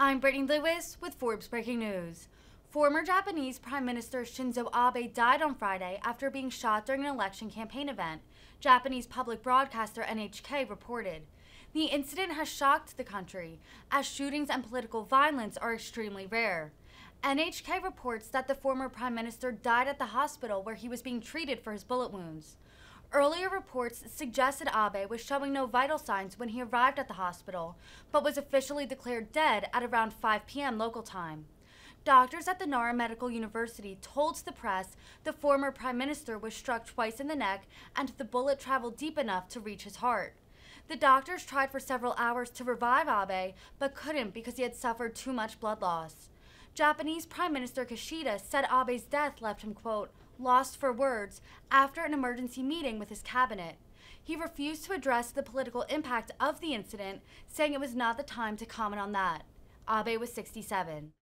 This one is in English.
I'm Brittany Lewis with Forbes Breaking News. Former Japanese Prime Minister Shinzo Abe died on Friday after being shot during an election campaign event, Japanese public broadcaster NHK reported. The incident has shocked the country, as shootings and political violence are extremely rare. NHK reports that the former prime minister died at the hospital where he was being treated for his bullet wounds. Earlier reports suggested Abe was showing no vital signs when he arrived at the hospital, but was officially declared dead at around 5 p.m. local time. Doctors at the Nara Medical University told the press the former prime minister was struck twice in the neck and the bullet traveled deep enough to reach his heart. The doctors tried for several hours to revive Abe, but couldn't because he had suffered too much blood loss. Japanese Prime Minister Kishida said Abe's death left him, quote, lost for words after an emergency meeting with his cabinet. He refused to address the political impact of the incident, saying it was not the time to comment on that. Abe was 67.